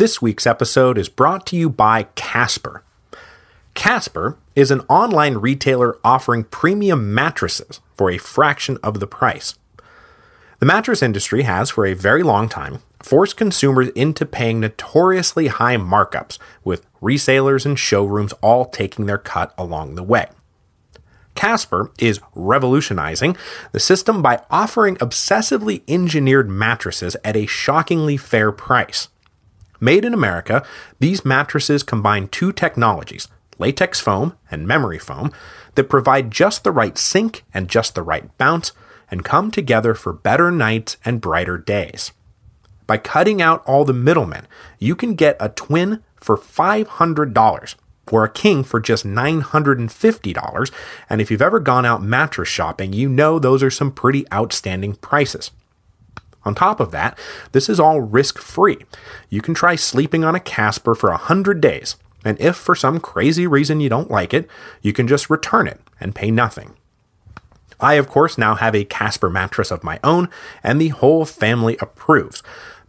This week's episode is brought to you by Casper. Casper is an online retailer offering premium mattresses for a fraction of the price. The mattress industry has, for a very long time, forced consumers into paying notoriously high markups, with resellers and showrooms all taking their cut along the way. Casper is revolutionizing the system by offering obsessively engineered mattresses at a shockingly fair price. Made in America, these mattresses combine two technologies, latex foam and memory foam, that provide just the right sink and just the right bounce and come together for better nights and brighter days. By cutting out all the middlemen, you can get a twin for $500 or a king for just $950. And if you've ever gone out mattress shopping, you know those are some pretty outstanding prices. On top of that, this is all risk free. You can try sleeping on a Casper for 100 days, and if for some crazy reason you don't like it, you can just return it and pay nothing. I, of course, now have a Casper mattress of my own, and the whole family approves.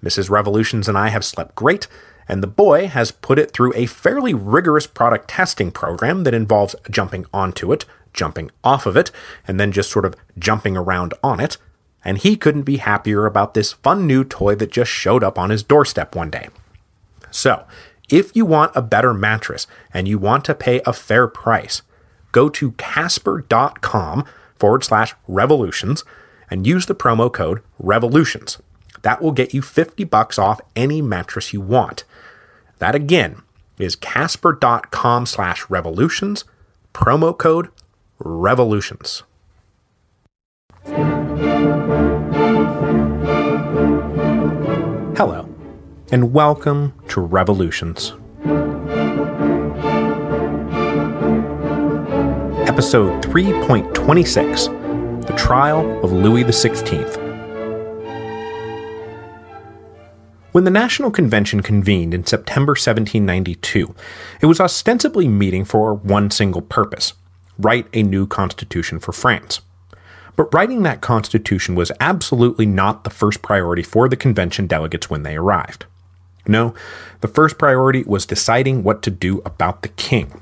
Mrs. Revolutions and I have slept great, and the boy has put it through a fairly rigorous product testing program that involves jumping onto it, jumping off of it, and then just sort of jumping around on it and he couldn't be happier about this fun new toy that just showed up on his doorstep one day. So, if you want a better mattress and you want to pay a fair price, go to casper.com forward slash revolutions and use the promo code revolutions. That will get you 50 bucks off any mattress you want. That again is casper.com slash revolutions, promo code revolutions. Hello, and welcome to Revolutions. Episode 3.26 The Trial of Louis XVI. When the National Convention convened in September 1792, it was ostensibly meeting for one single purpose write a new constitution for France. But writing that Constitution was absolutely not the first priority for the convention delegates when they arrived. No, the first priority was deciding what to do about the king.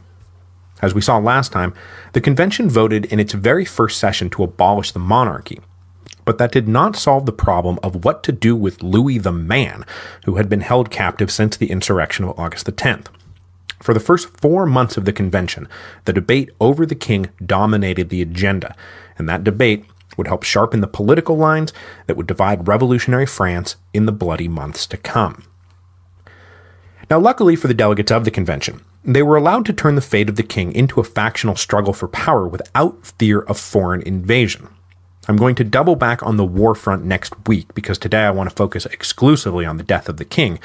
As we saw last time, the convention voted in its very first session to abolish the monarchy. But that did not solve the problem of what to do with Louis the man, who had been held captive since the insurrection of August the 10th. For the first four months of the convention, the debate over the king dominated the agenda, and that debate would help sharpen the political lines that would divide revolutionary France in the bloody months to come. Now, luckily for the delegates of the convention, they were allowed to turn the fate of the king into a factional struggle for power without fear of foreign invasion. I'm going to double back on the war front next week because today I want to focus exclusively on the death of the king.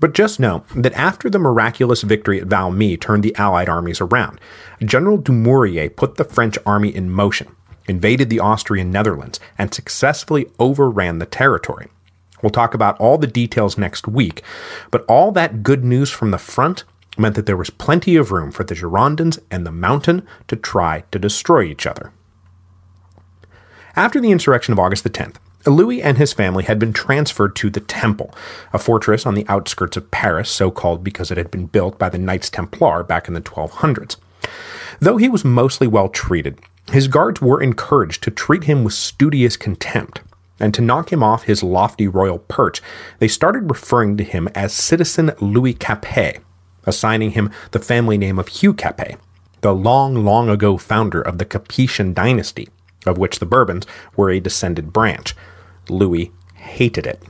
But just know that after the miraculous victory at Valmy turned the Allied armies around, General Dumouriez put the French army in motion invaded the Austrian Netherlands, and successfully overran the territory. We'll talk about all the details next week, but all that good news from the front meant that there was plenty of room for the Girondins and the Mountain to try to destroy each other. After the insurrection of August the 10th, Louis and his family had been transferred to the Temple, a fortress on the outskirts of Paris, so called because it had been built by the Knights Templar back in the 1200s. Though he was mostly well treated, his guards were encouraged to treat him with studious contempt, and to knock him off his lofty royal perch, they started referring to him as Citizen Louis Capet, assigning him the family name of Hugh Capet, the long, long ago founder of the Capetian dynasty, of which the Bourbons were a descended branch. Louis hated it.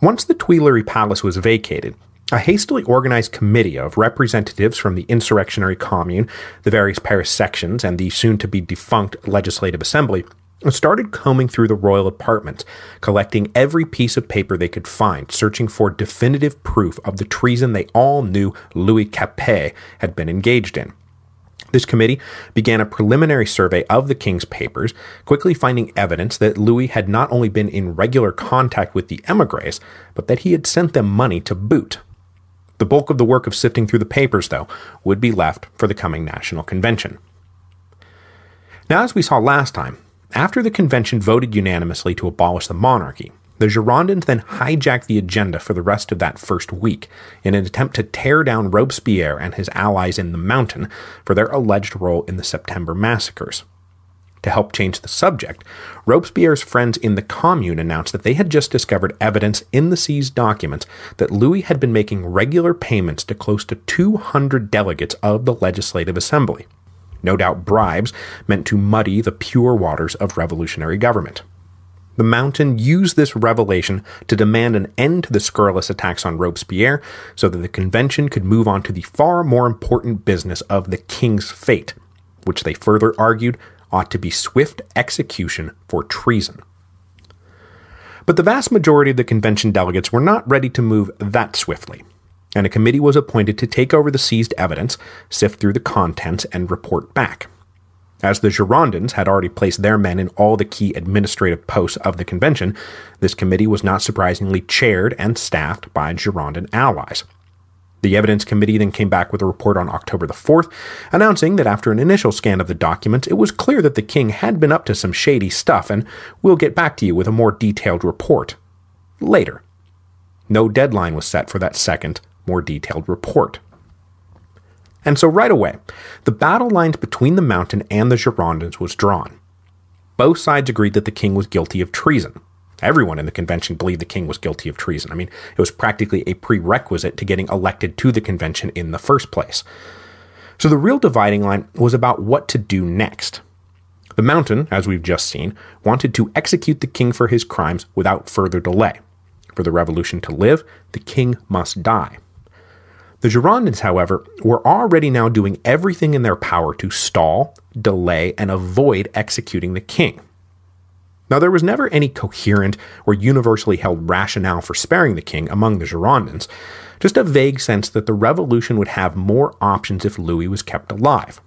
Once the Tuileries Palace was vacated, a hastily organized committee of representatives from the insurrectionary commune, the various Paris sections, and the soon to be defunct Legislative Assembly started combing through the royal apartments, collecting every piece of paper they could find, searching for definitive proof of the treason they all knew Louis Capet had been engaged in. This committee began a preliminary survey of the king's papers, quickly finding evidence that Louis had not only been in regular contact with the emigres, but that he had sent them money to boot. The bulk of the work of sifting through the papers, though, would be left for the coming National Convention. Now, as we saw last time, after the convention voted unanimously to abolish the monarchy, the Girondins then hijacked the agenda for the rest of that first week in an attempt to tear down Robespierre and his allies in the mountain for their alleged role in the September massacres. To help change the subject, Robespierre's friends in the Commune announced that they had just discovered evidence in the seized documents that Louis had been making regular payments to close to 200 delegates of the Legislative Assembly. No doubt bribes meant to muddy the pure waters of revolutionary government. The Mountain used this revelation to demand an end to the scurrilous attacks on Robespierre so that the convention could move on to the far more important business of the king's fate, which they further argued ought to be swift execution for treason. But the vast majority of the convention delegates were not ready to move that swiftly, and a committee was appointed to take over the seized evidence, sift through the contents, and report back. As the Girondins had already placed their men in all the key administrative posts of the convention, this committee was not surprisingly chaired and staffed by Girondin allies. The evidence committee then came back with a report on October the 4th, announcing that after an initial scan of the documents, it was clear that the king had been up to some shady stuff, and we'll get back to you with a more detailed report. Later. No deadline was set for that second, more detailed report. And so right away, the battle lines between the Mountain and the Girondins was drawn. Both sides agreed that the king was guilty of treason. Everyone in the convention believed the king was guilty of treason. I mean, it was practically a prerequisite to getting elected to the convention in the first place. So the real dividing line was about what to do next. The Mountain, as we've just seen, wanted to execute the king for his crimes without further delay. For the revolution to live, the king must die. The Girondins, however, were already now doing everything in their power to stall, delay, and avoid executing the king. Now, there was never any coherent or universally held rationale for sparing the king among the Girondins, just a vague sense that the revolution would have more options if Louis was kept alive.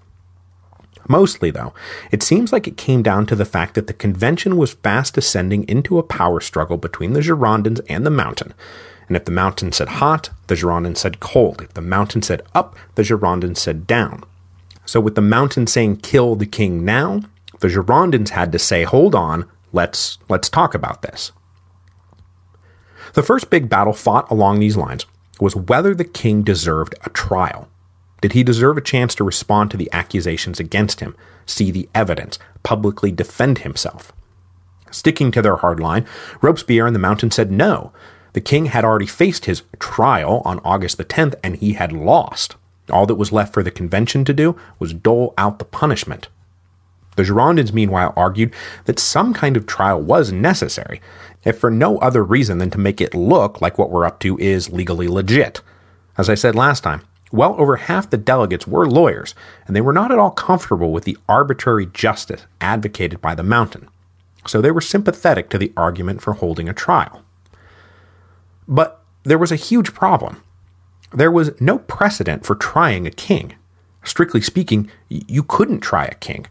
Mostly, though, it seems like it came down to the fact that the convention was fast ascending into a power struggle between the Girondins and the Mountain, and if the mountain said hot, the Girondins said cold. If the mountain said up, the Girondins said down. So with the mountain saying kill the king now, the Girondins had to say hold on, let's let's talk about this. The first big battle fought along these lines was whether the king deserved a trial. Did he deserve a chance to respond to the accusations against him, see the evidence, publicly defend himself? Sticking to their hard line, Robespierre and the Mountain said no, the king had already faced his trial on August the 10th and he had lost. All that was left for the convention to do was dole out the punishment. The Girondins, meanwhile, argued that some kind of trial was necessary, if for no other reason than to make it look like what we're up to is legally legit. As I said last time, well over half the delegates were lawyers, and they were not at all comfortable with the arbitrary justice advocated by the Mountain, so they were sympathetic to the argument for holding a trial. But there was a huge problem. There was no precedent for trying a king. Strictly speaking, you couldn't try a king.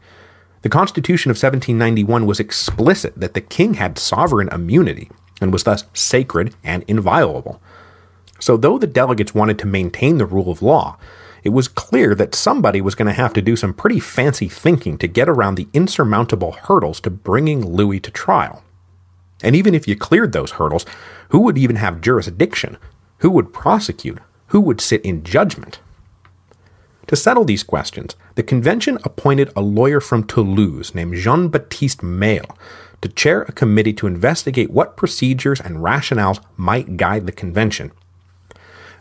The Constitution of 1791 was explicit that the king had sovereign immunity and was thus sacred and inviolable. So, though the delegates wanted to maintain the rule of law, it was clear that somebody was going to have to do some pretty fancy thinking to get around the insurmountable hurdles to bringing Louis to trial. And even if you cleared those hurdles, who would even have jurisdiction? Who would prosecute? Who would sit in judgment? To settle these questions, the convention appointed a lawyer from Toulouse named Jean Baptiste Mailhe to chair a committee to investigate what procedures and rationales might guide the convention.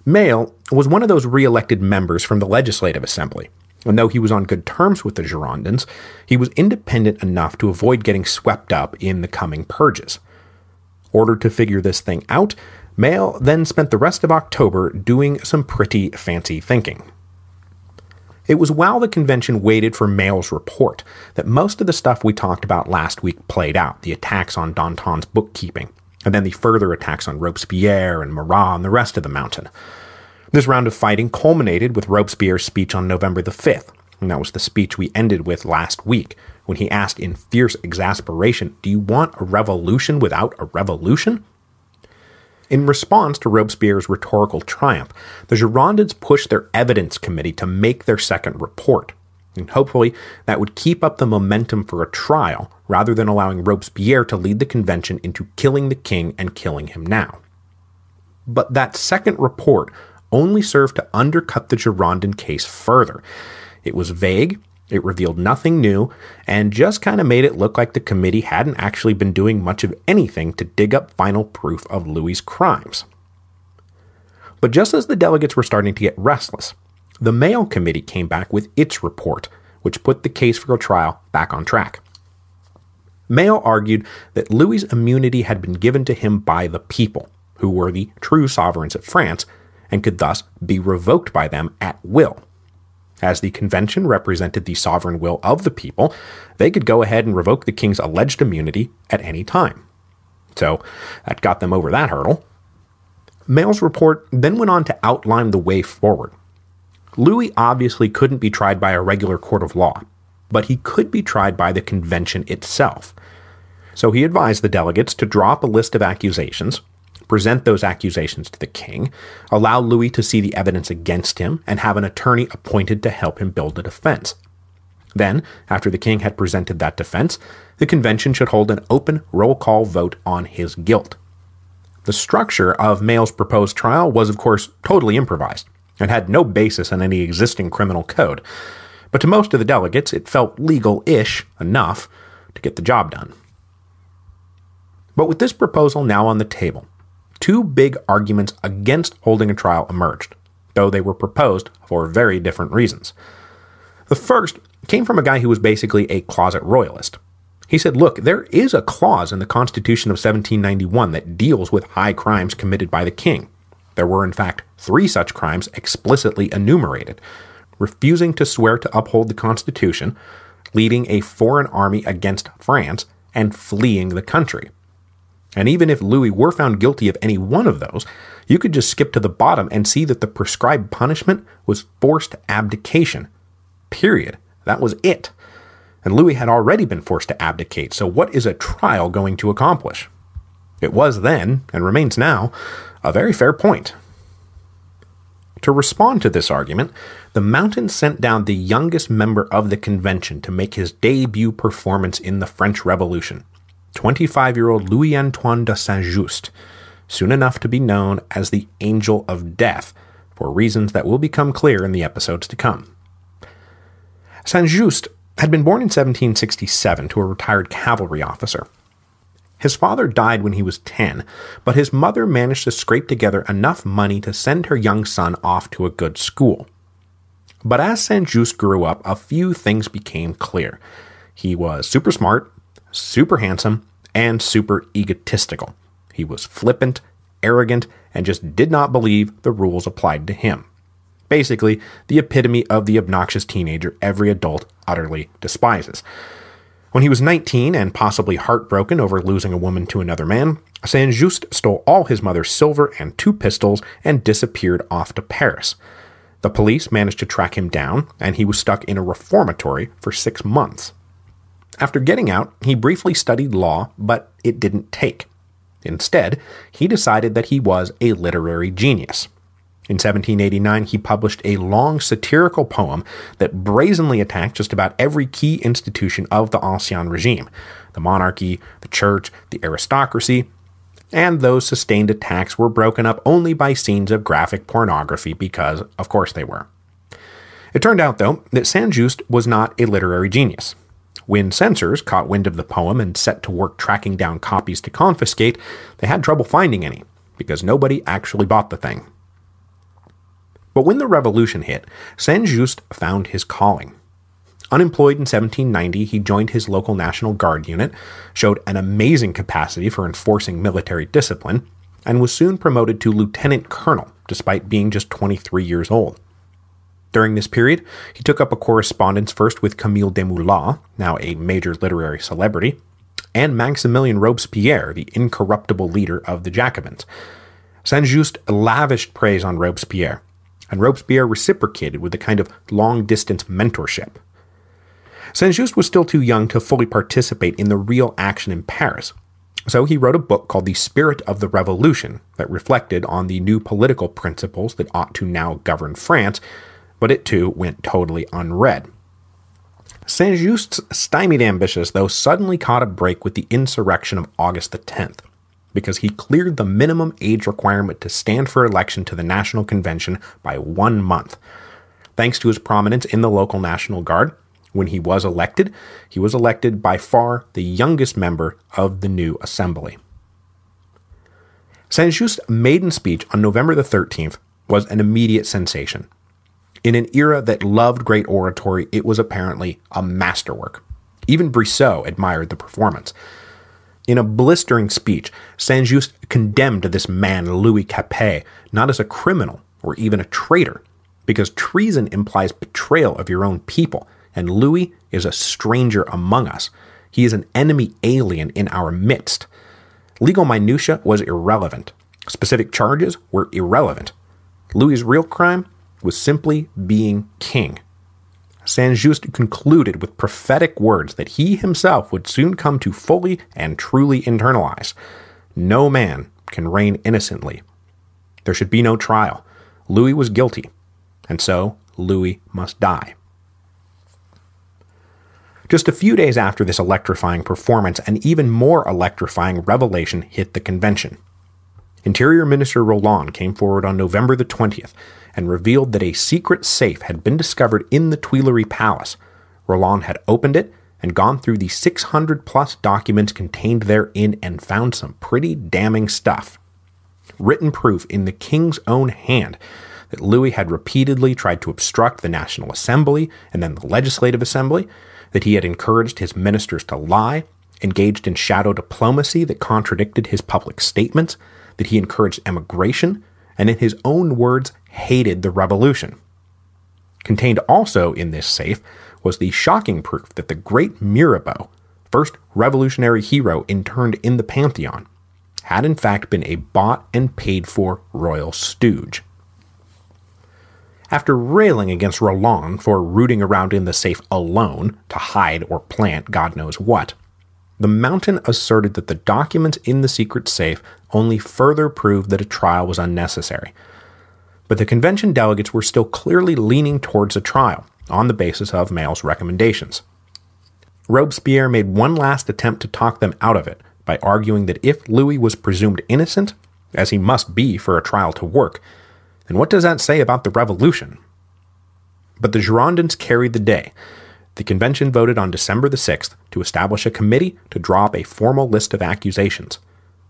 Mailhe was one of those re elected members from the Legislative Assembly, and though he was on good terms with the Girondins, he was independent enough to avoid getting swept up in the coming purges. Ordered to figure this thing out, Mailhe then spent the rest of October doing some pretty fancy thinking. It was while the convention waited for Mailhe's report that most of the stuff we talked about last week played out the attacks on Danton's bookkeeping, and then the further attacks on Robespierre and Marat and the rest of the mountain. This round of fighting culminated with Robespierre's speech on November the 5th, and that was the speech we ended with last week, when he asked in fierce exasperation, Do you want a revolution without a revolution? In response to Robespierre's rhetorical triumph, the Girondins pushed their evidence committee to make their second report. and hopefully that would keep up the momentum for a trial rather than allowing Robespierre to lead the convention into killing the king and killing him now. But that second report only served to undercut the Girondin case further. It was vague, it revealed nothing new, and just kind of made it look like the committee hadn't actually been doing much of anything to dig up final proof of Louis's crimes. But just as the delegates were starting to get restless, the Mailhe Committee came back with its report, which put the case for a trial back on track. Mailhe argued that Louis's immunity had been given to him by the people, who were the true sovereigns of France, and could thus be revoked by them at will. As the convention represented the sovereign will of the people, they could go ahead and revoke the king's alleged immunity at any time. So that got them over that hurdle. Mailhe's report then went on to outline the way forward. Louis obviously couldn't be tried by a regular court of law, but he could be tried by the convention itself. So he advised the delegates to draw up a list of accusations, present those accusations to the king, allow Louis to see the evidence against him, and have an attorney appointed to help him build a defense. Then, after the king had presented that defense, the convention should hold an open roll call vote on his guilt. The structure of Mailhe's proposed trial was, of course, totally improvised and had no basis in any existing criminal code, but to most of the delegates it felt legal ish enough to get the job done. But with this proposal now on the table, two big arguments against holding a trial emerged, though they were proposed for very different reasons. The first came from a guy who was basically a closet royalist. He said, Look, there is a clause in the Constitution of 1791 that deals with high crimes committed by the king. There were, in fact, three such crimes explicitly enumerated refusing to swear to uphold the Constitution, leading a foreign army against France, and fleeing the country. And even if Louis were found guilty of any one of those, you could just skip to the bottom and see that the prescribed punishment was forced abdication. Period. That was it. And Louis had already been forced to abdicate, so what is a trial going to accomplish? It was then, and remains now, a very fair point. To respond to this argument, the Mountain sent down the youngest member of the convention to make his debut performance in the French Revolution, 25 year old Louis Antoine de Saint Just, soon enough to be known as the Angel of Death, for reasons that will become clear in the episodes to come. Saint Just had been born in 1767 to a retired cavalry officer. His father died when he was 10, but his mother managed to scrape together enough money to send her young son off to a good school. But as Saint Just grew up, a few things became clear. He was super smart, super handsome, and super egotistical. He was flippant, arrogant, and just did not believe the rules applied to him. Basically, the epitome of the obnoxious teenager every adult utterly despises. When he was 19 and possibly heartbroken over losing a woman to another man, Saint Just stole all his mother's silver and two pistols and disappeared off to Paris. The police managed to track him down, and he was stuck in a reformatory for six months. After getting out, he briefly studied law, but it didn't take. Instead, he decided that he was a literary genius. In 1789, he published a long satirical poem that brazenly attacked just about every key institution of the Ancien regime the monarchy, the church, the aristocracy, and those sustained attacks were broken up only by scenes of graphic pornography because, of course, they were. It turned out, though, that Saint Just was not a literary genius. When censors caught wind of the poem and set to work tracking down copies to confiscate, they had trouble finding any, because nobody actually bought the thing. But when the revolution hit, Saint Just found his calling. Unemployed in 1790, he joined his local National Guard unit, showed an amazing capacity for enforcing military discipline, and was soon promoted to lieutenant colonel, despite being just 23 years old. During this period, he took up a correspondence first with Camille Desmoulins, now a major literary celebrity, and Maximilien Robespierre, the incorruptible leader of the Jacobins. Saint Just lavished praise on Robespierre, and Robespierre reciprocated with a kind of long distance mentorship. Saint Just was still too young to fully participate in the real action in Paris, so he wrote a book called The Spirit of the Revolution that reflected on the new political principles that ought to now govern France but it too went totally unread. Saint Just's stymied ambitions, though, suddenly caught a break with the insurrection of August the 10th, because he cleared the minimum age requirement to stand for election to the National Convention by one month. Thanks to his prominence in the local National Guard, when he was elected, he was elected by far the youngest member of the new assembly. Saint Just's maiden speech on November the 13th was an immediate sensation. In an era that loved great oratory, it was apparently a masterwork. Even Brissot admired the performance. In a blistering speech, Saint Just condemned this man, Louis Capet, not as a criminal or even a traitor, because treason implies betrayal of your own people, and Louis is a stranger among us. He is an enemy alien in our midst. Legal minutia was irrelevant. Specific charges were irrelevant. Louis's real crime was simply being king. Saint Just concluded with prophetic words that he himself would soon come to fully and truly internalize. No man can reign innocently. There should be no trial. Louis was guilty, and so Louis must die. Just a few days after this electrifying performance, an even more electrifying revelation hit the convention. Interior Minister Roland came forward on November the 20th and revealed that a secret safe had been discovered in the Tuileries Palace. Roland had opened it and gone through the 600 plus documents contained therein and found some pretty damning stuff. Written proof in the king's own hand that Louis had repeatedly tried to obstruct the National Assembly and then the Legislative Assembly, that he had encouraged his ministers to lie, engaged in shadow diplomacy that contradicted his public statements, that he encouraged emigration, and in his own words, hated the revolution. Contained also in this safe was the shocking proof that the great Mirabeau, first revolutionary hero interned in the Pantheon, had in fact been a bought and paid for royal stooge. After railing against Roland for rooting around in the safe alone to hide or plant God knows what, the Mountain asserted that the documents in the secret safe only further proved that a trial was unnecessary. But the convention delegates were still clearly leaning towards a trial on the basis of Mailhe's recommendations. Robespierre made one last attempt to talk them out of it by arguing that if Louis was presumed innocent, as he must be for a trial to work, and what does that say about the revolution? But the Girondins carried the day. The convention voted on December the 6th to establish a committee to draw up a formal list of accusations.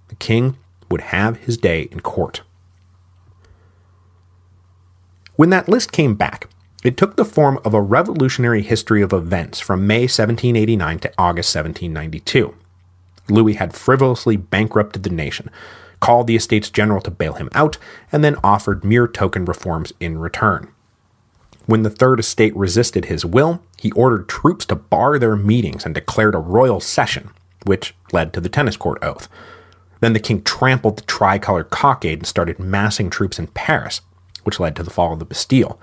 The king would have his day in court. When that list came back, it took the form of a revolutionary history of events from May 1789 to August 1792. Louis had frivolously bankrupted the nation, called the Estates General to bail him out, and then offered mere token reforms in return. When the Third Estate resisted his will, he ordered troops to bar their meetings and declared a royal session, which led to the tennis court oath. Then the king trampled the tricolor cockade and started massing troops in Paris, which led to the fall of the Bastille.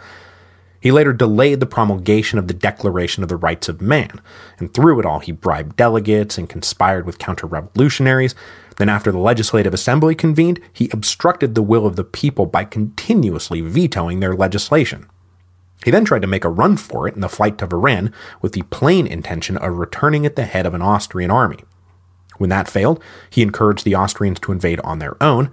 He later delayed the promulgation of the Declaration of the Rights of Man, and through it all he bribed delegates and conspired with counter revolutionaries, then, after the Legislative Assembly convened, he obstructed the will of the people by continuously vetoing their legislation. He then tried to make a run for it in the flight to Varennes with the plain intention of returning at the head of an Austrian army. When that failed, he encouraged the Austrians to invade on their own,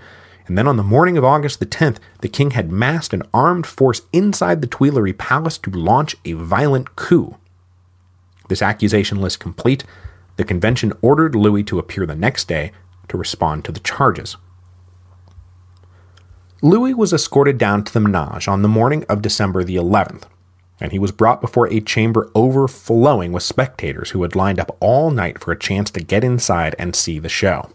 and then on the morning of August the 10th, the king had massed an armed force inside the Tuileries Palace to launch a violent coup. This accusation list complete, the convention ordered Louis to appear the next day to respond to the charges. Louis was escorted down to the menage on the morning of December the 11th, and he was brought before a chamber overflowing with spectators who had lined up all night for a chance to get inside and see the show.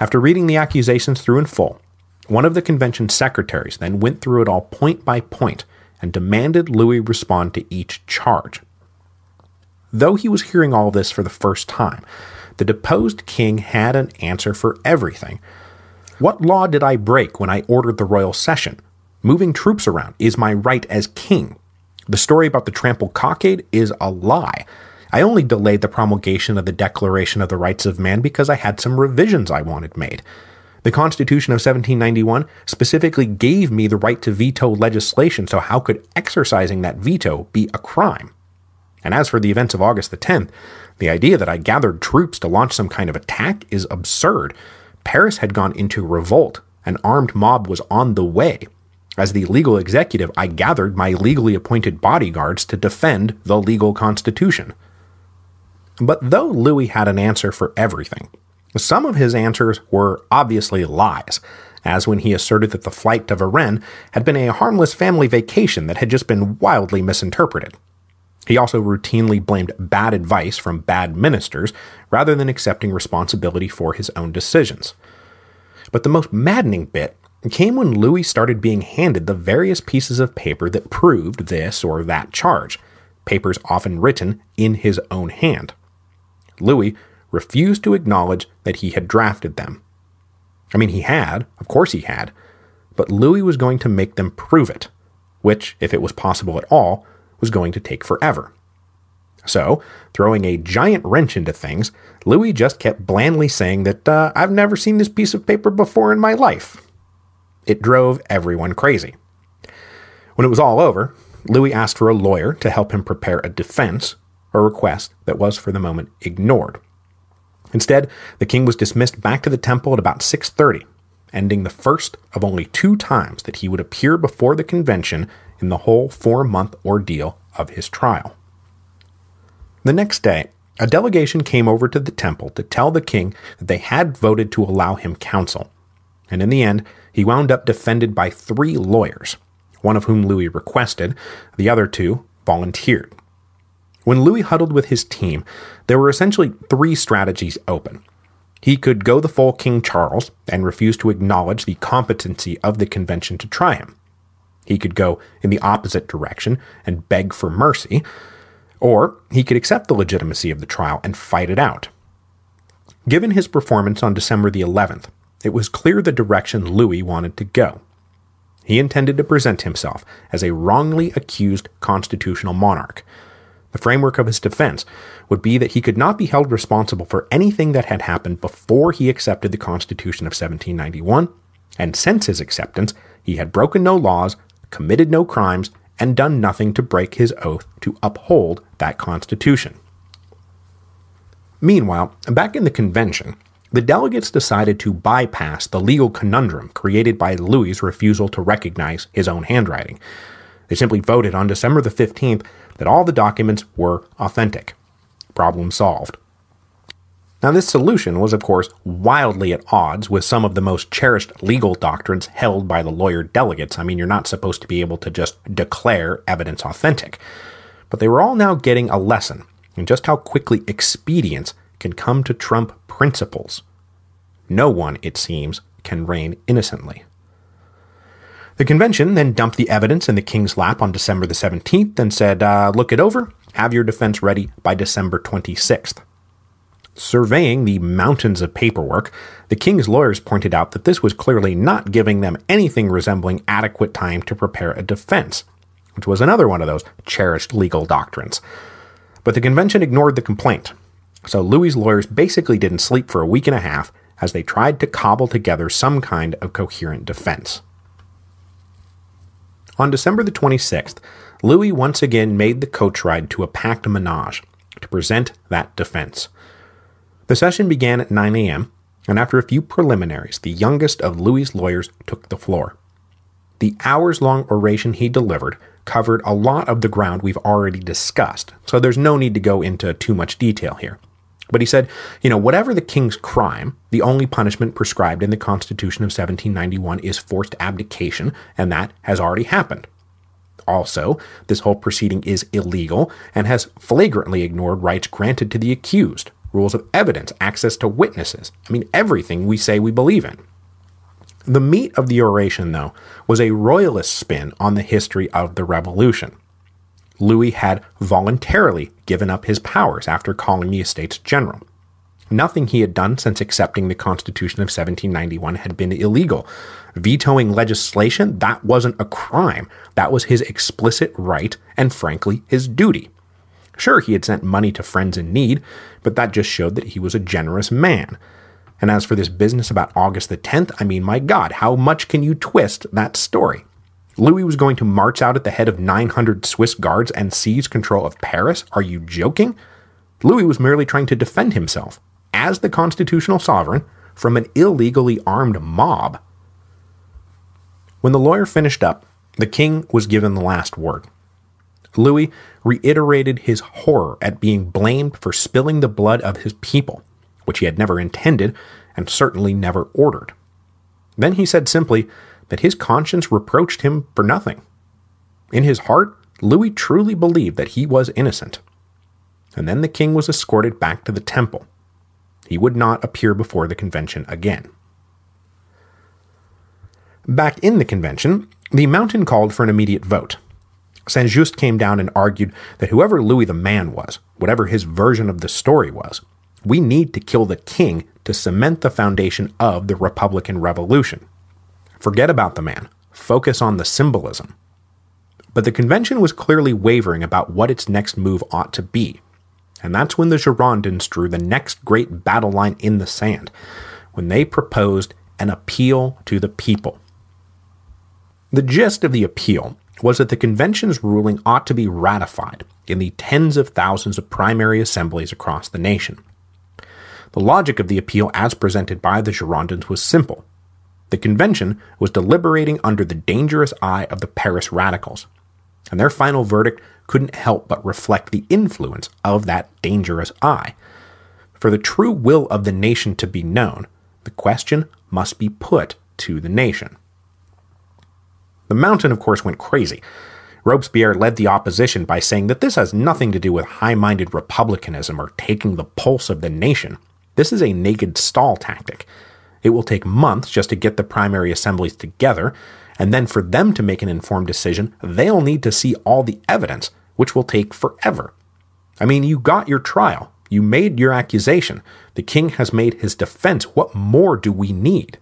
After reading the accusations through in full, one of the convention secretaries then went through it all point by point and demanded Louis respond to each charge. Though he was hearing all this for the first time, the deposed king had an answer for everything. What law did I break when I ordered the royal session? Moving troops around is my right as king. The story about the trampled cockade is a lie. I only delayed the promulgation of the Declaration of the Rights of Man because I had some revisions I wanted made. The Constitution of 1791 specifically gave me the right to veto legislation, so how could exercising that veto be a crime? And as for the events of August the 10th, the idea that I gathered troops to launch some kind of attack is absurd. Paris had gone into revolt. An armed mob was on the way. As the legal executive, I gathered my legally appointed bodyguards to defend the legal constitution. But though Louis had an answer for everything, some of his answers were obviously lies, as when he asserted that the flight to Varennes had been a harmless family vacation that had just been wildly misinterpreted. He also routinely blamed bad advice from bad ministers rather than accepting responsibility for his own decisions. But the most maddening bit came when Louis started being handed the various pieces of paper that proved this or that charge, papers often written in his own hand. Louis refused to acknowledge that he had drafted them. I mean, he had, of course he had, but Louis was going to make them prove it, which, if it was possible at all, was going to take forever. So, throwing a giant wrench into things, Louis just kept blandly saying that, uh, I've never seen this piece of paper before in my life. It drove everyone crazy. When it was all over, Louis asked for a lawyer to help him prepare a defense, a request that was for the moment ignored. Instead, the king was dismissed back to the temple at about 6:30, ending the first of only two times that he would appear before the convention in the whole 4-month ordeal of his trial. The next day, a delegation came over to the temple to tell the king that they had voted to allow him counsel. And in the end, he wound up defended by three lawyers, one of whom Louis requested, the other two volunteered. When Louis huddled with his team, there were essentially three strategies open. He could go the full King Charles and refuse to acknowledge the competency of the convention to try him. He could go in the opposite direction and beg for mercy, or he could accept the legitimacy of the trial and fight it out. Given his performance on December the 11th, it was clear the direction Louis wanted to go. He intended to present himself as a wrongly accused constitutional monarch, the framework of his defense would be that he could not be held responsible for anything that had happened before he accepted the Constitution of 1791, and since his acceptance, he had broken no laws, committed no crimes, and done nothing to break his oath to uphold that Constitution. Meanwhile, back in the convention, the delegates decided to bypass the legal conundrum created by Louis's refusal to recognize his own handwriting. They simply voted on December the 15th that all the documents were authentic. Problem solved. Now, this solution was, of course, wildly at odds with some of the most cherished legal doctrines held by the lawyer delegates. I mean, you're not supposed to be able to just declare evidence authentic. But they were all now getting a lesson in just how quickly expedience can come to trump principles. No one, it seems, can reign innocently. The convention then dumped the evidence in the king's lap on December the 17th and said, uh, Look it over, have your defense ready by December 26th. Surveying the mountains of paperwork, the king's lawyers pointed out that this was clearly not giving them anything resembling adequate time to prepare a defense, which was another one of those cherished legal doctrines. But the convention ignored the complaint, so Louis's lawyers basically didn't sleep for a week and a half as they tried to cobble together some kind of coherent defense. On December the 26th, Louis once again made the coach ride to a packed menage to present that defense. The session began at 9 a.m., and after a few preliminaries, the youngest of Louis's lawyers took the floor. The hours long oration he delivered covered a lot of the ground we've already discussed, so there's no need to go into too much detail here. But he said, you know, whatever the king's crime, the only punishment prescribed in the Constitution of 1791 is forced abdication, and that has already happened. Also, this whole proceeding is illegal and has flagrantly ignored rights granted to the accused, rules of evidence, access to witnesses. I mean, everything we say we believe in. The meat of the oration, though, was a royalist spin on the history of the revolution. Louis had voluntarily given up his powers after calling the Estates General. Nothing he had done since accepting the Constitution of 1791 had been illegal. Vetoing legislation, that wasn't a crime. That was his explicit right and, frankly, his duty. Sure, he had sent money to friends in need, but that just showed that he was a generous man. And as for this business about August the 10th, I mean, my God, how much can you twist that story? Louis was going to march out at the head of 900 Swiss guards and seize control of Paris? Are you joking? Louis was merely trying to defend himself, as the constitutional sovereign, from an illegally armed mob. When the lawyer finished up, the king was given the last word. Louis reiterated his horror at being blamed for spilling the blood of his people, which he had never intended and certainly never ordered. Then he said simply that his conscience reproached him for nothing. In his heart, Louis truly believed that he was innocent. And then the king was escorted back to the temple. He would not appear before the convention again. Back in the convention, the mountain called for an immediate vote. Saint Just came down and argued that whoever Louis the man was, whatever his version of the story was, we need to kill the king to cement the foundation of the Republican Revolution. Forget about the man, focus on the symbolism. But the convention was clearly wavering about what its next move ought to be. And that's when the Girondins drew the next great battle line in the sand, when they proposed an appeal to the people. The gist of the appeal was that the convention's ruling ought to be ratified in the tens of thousands of primary assemblies across the nation. The logic of the appeal as presented by the Girondins was simple. The convention was deliberating under the dangerous eye of the Paris radicals, and their final verdict couldn't help but reflect the influence of that dangerous eye. For the true will of the nation to be known, the question must be put to the nation. The mountain, of course, went crazy. Robespierre led the opposition by saying that this has nothing to do with high minded republicanism or taking the pulse of the nation. This is a naked stall tactic. It will take months just to get the primary assemblies together, and then for them to make an informed decision, they'll need to see all the evidence, which will take forever. I mean, you got your trial. You made your accusation. The king has made his defense. What more do we need?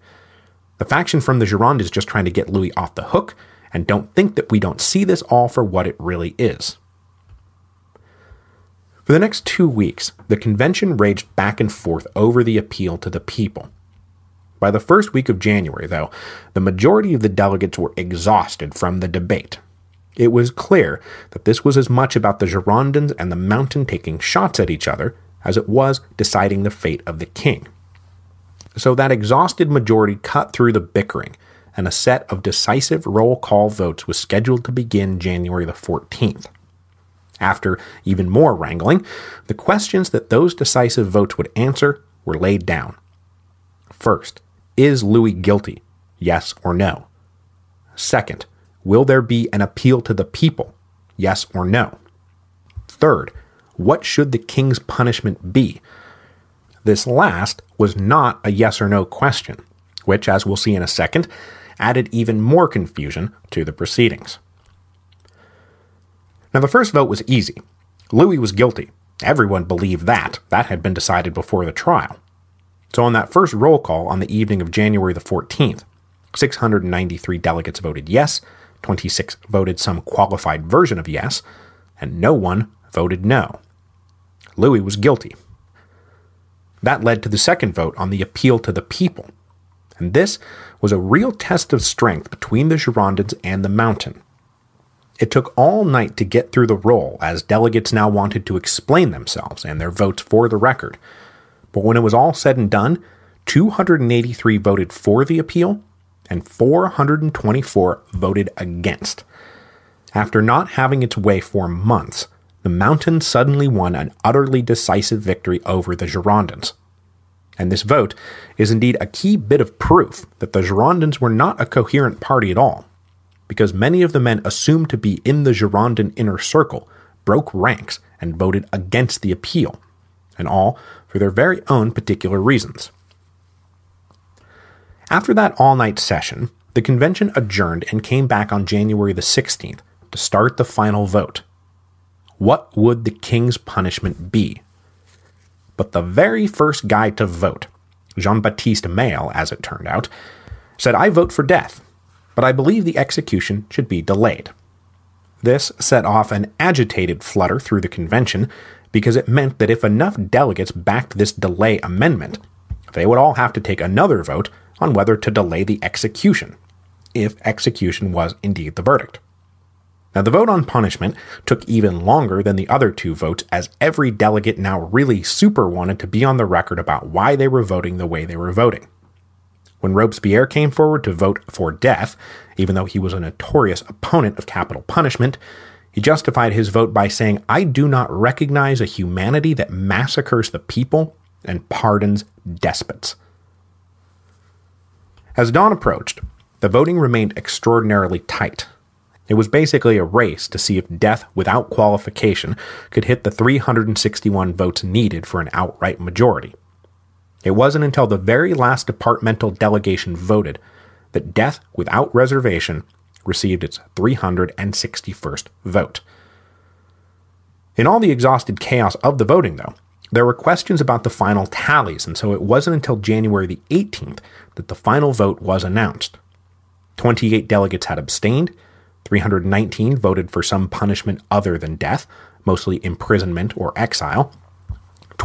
The faction from the Gironde is just trying to get Louis off the hook, and don't think that we don't see this all for what it really is. For the next two weeks, the convention raged back and forth over the appeal to the people. By the first week of January, though, the majority of the delegates were exhausted from the debate. It was clear that this was as much about the Girondins and the Mountain taking shots at each other as it was deciding the fate of the king. So that exhausted majority cut through the bickering, and a set of decisive roll call votes was scheduled to begin January the 14th. After even more wrangling, the questions that those decisive votes would answer were laid down. First, is Louis guilty? Yes or no? Second, will there be an appeal to the people? Yes or no? Third, what should the king's punishment be? This last was not a yes or no question, which, as we'll see in a second, added even more confusion to the proceedings. Now, the first vote was easy. Louis was guilty. Everyone believed that. That had been decided before the trial. So, on that first roll call on the evening of January the 14th, 693 delegates voted yes, 26 voted some qualified version of yes, and no one voted no. Louis was guilty. That led to the second vote on the appeal to the people. And this was a real test of strength between the Girondins and the Mountain. It took all night to get through the roll, as delegates now wanted to explain themselves and their votes for the record. But when it was all said and done, 283 voted for the appeal and 424 voted against. After not having its way for months, the Mountain suddenly won an utterly decisive victory over the Girondins. And this vote is indeed a key bit of proof that the Girondins were not a coherent party at all because many of the men assumed to be in the Girondin inner circle broke ranks and voted against the appeal, and all for their very own particular reasons. After that all night session, the convention adjourned and came back on January the 16th to start the final vote. What would the king's punishment be? But the very first guy to vote, Jean Baptiste Mailhe, as it turned out, said, I vote for death but I believe the execution should be delayed. This set off an agitated flutter through the convention because it meant that if enough delegates backed this delay amendment, they would all have to take another vote on whether to delay the execution. if execution was indeed the verdict. Now, the vote on punishment took even longer than the other two votes, as every delegate now really super wanted to be on the record about why they were voting the way they were voting. When Robespierre came forward to vote for death, even though he was a notorious opponent of capital punishment, he justified his vote by saying, I do not recognize a humanity that massacres the people and pardons despots. As dawn approached, the voting remained extraordinarily tight. It was basically a race to see if death without qualification could hit the 361 votes needed for an outright majority. It wasn't until the very last departmental delegation voted that death without reservation received its 361st vote. In all the exhausted chaos of the voting, though, there were questions about the final tallies, and so it wasn't until January the 18th that the final vote was announced. 28 delegates had abstained, 319 voted for some punishment other than death, mostly imprisonment or exile.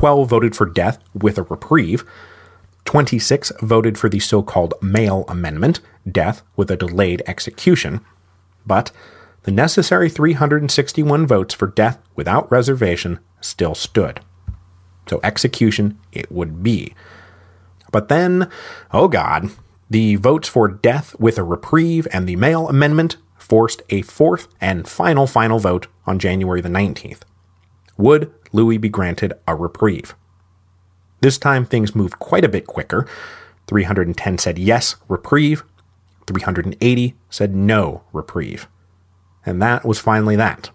12 voted for death with a reprieve. 26 voted for the so called Mailhe Amendment, death with a delayed execution. But the necessary 361 votes for death without reservation still stood. So execution it would be. But then, oh God, the votes for death with a reprieve and the Mailhe Amendment forced a fourth and final final vote on January the 19th. Would Louis be granted a reprieve? This time things moved quite a bit quicker. 310 said yes, reprieve. 380 said no, reprieve. And that was finally that.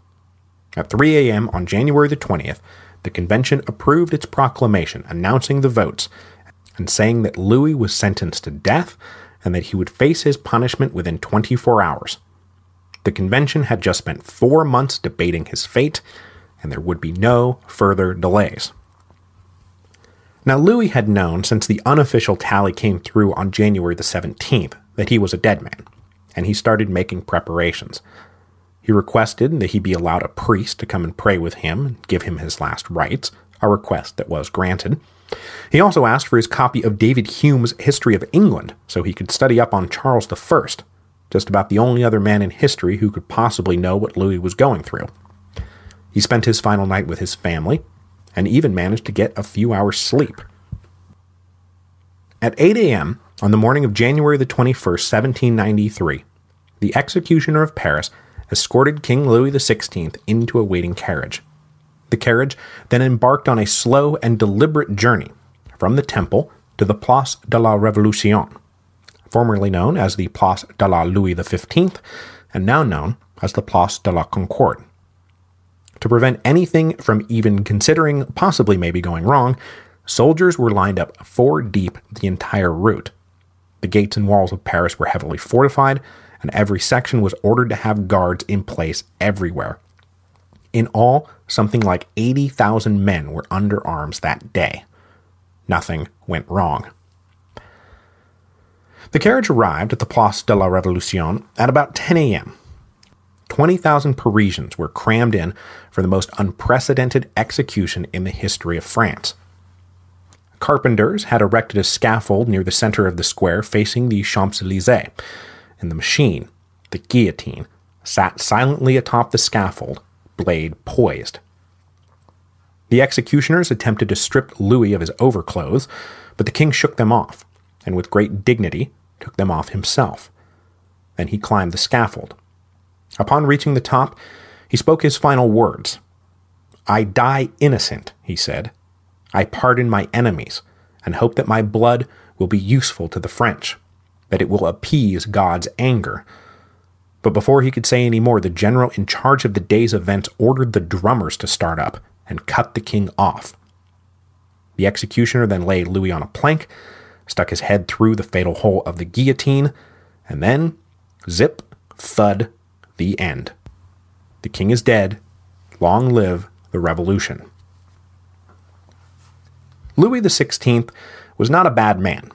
At 3 a.m. on January the 20th, the convention approved its proclamation announcing the votes and saying that Louis was sentenced to death and that he would face his punishment within 24 hours. The convention had just spent four months debating his fate, and there would be no further delays. Now, Louis had known since the unofficial tally came through on January the 17th that he was a dead man, and he started making preparations. He requested that he be allowed a priest to come and pray with him and give him his last rites, a request that was granted. He also asked for his copy of David Hume's History of England so he could study up on Charles I, just about the only other man in history who could possibly know what Louis was going through. He spent his final night with his family, and even managed to get a few hours sleep. At 8 a.m. on the morning of January the 21st, 1793, the executioner of Paris escorted King Louis XVI into a waiting carriage. The carriage then embarked on a slow and deliberate journey from the Temple to the Place de la Révolution, formerly known as the Place de la Louis XV, and now known as the Place de la Concorde. To prevent anything from even considering possibly maybe going wrong, soldiers were lined up four deep the entire route. The gates and walls of Paris were heavily fortified, and every section was ordered to have guards in place everywhere. In all, something like 80,000 men were under arms that day. Nothing went wrong. The carriage arrived at the Place de la Révolution at about 10 a.m. 20,000 Parisians were crammed in for the most unprecedented execution in the history of France. Carpenters had erected a scaffold near the center of the square facing the Champs Elysees, and the machine, the guillotine, sat silently atop the scaffold, blade poised. The executioners attempted to strip Louis of his overclothes, but the king shook them off, and with great dignity took them off himself. Then he climbed the scaffold. Upon reaching the top, he spoke his final words. I die innocent, he said. I pardon my enemies, and hope that my blood will be useful to the French, that it will appease God's anger. But before he could say any more, the general in charge of the day's events ordered the drummers to start up and cut the king off. The executioner then laid Louis on a plank stuck his head through the fatal hole of the guillotine, and then, zip, thud, the end. The king is dead. Long live the revolution. Louis XVI was not a bad man.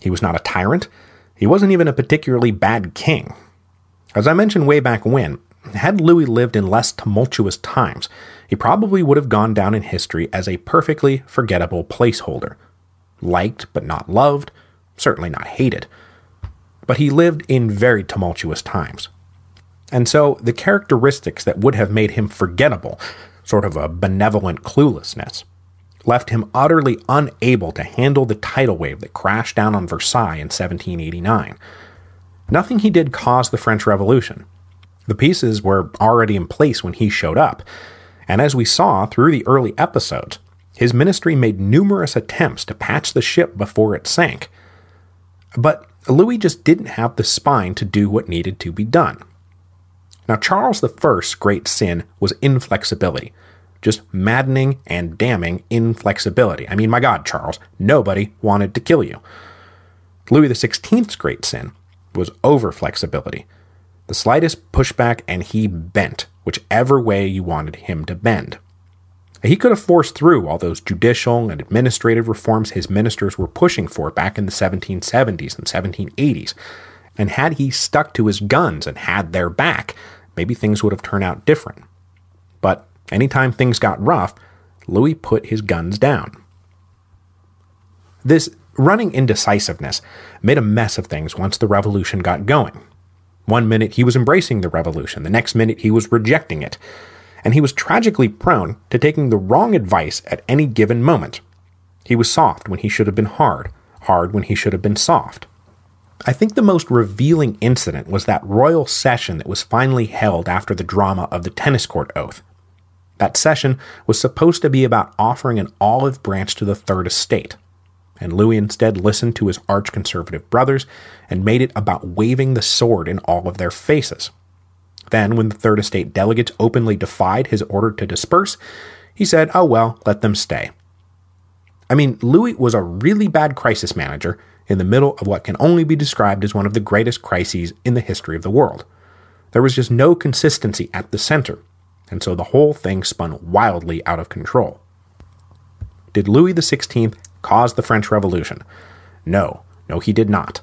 He was not a tyrant. He wasn't even a particularly bad king. As I mentioned way back when, had Louis lived in less tumultuous times, he probably would have gone down in history as a perfectly forgettable placeholder liked but not loved, certainly not hated. but he lived in very tumultuous times. And so the characteristics that would have made him forgettable, sort of a benevolent cluelessness, left him utterly unable to handle the tidal wave that crashed down on Versailles in 1789. Nothing he did caused the French Revolution. The pieces were already in place when he showed up, and as we saw through the early episodes, his ministry made numerous attempts to patch the ship before it sank. But Louis just didn't have the spine to do what needed to be done. Now, Charles I's great sin was inflexibility. Just maddening and damning inflexibility. I mean, my God, Charles, nobody wanted to kill you. Louis XVI's great sin was overflexibility. The slightest pushback and he bent, whichever way you wanted him to bend. He could have forced through all those judicial and administrative reforms his ministers were pushing for back in the 1770s and 1780s. And had he stuck to his guns and had their back, maybe things would have turned out different. But anytime things got rough, Louis put his guns down. This running indecisiveness made a mess of things once the revolution got going. One minute he was embracing the revolution, the next minute he was rejecting it, and he was tragically prone to taking the wrong advice at any given moment. He was soft when he should have been hard, hard when he should have been soft. I think the most revealing incident was that royal session that was finally held after the drama of the tennis court oath. That session was supposed to be about offering an olive branch to the Third Estate, and Louis instead listened to his arch conservative brothers and made it about waving the sword in all of their faces. Then, when the Third Estate delegates openly defied his order to disperse, he said, Oh well, let them stay. I mean, Louis was a really bad crisis manager in the middle of what can only be described as one of the greatest crises in the history of the world. There was just no consistency at the center, and so the whole thing spun wildly out of control. Did Louis XVI cause the French Revolution? No, no, he did not.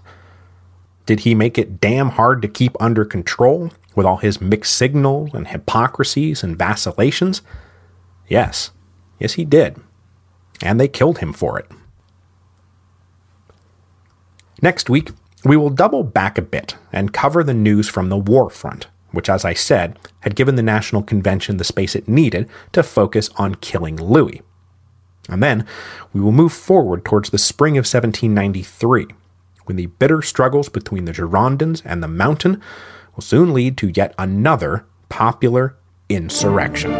Did he make it damn hard to keep under control with all his mixed signals and hypocrisies and vacillations? Yes, yes, he did. And they killed him for it. Next week, we will double back a bit and cover the news from the war front, which, as I said, had given the National Convention the space it needed to focus on killing Louis. And then we will move forward towards the spring of 1793, when the bitter struggles between the Girondins and the Mountain will soon lead to yet another popular insurrection.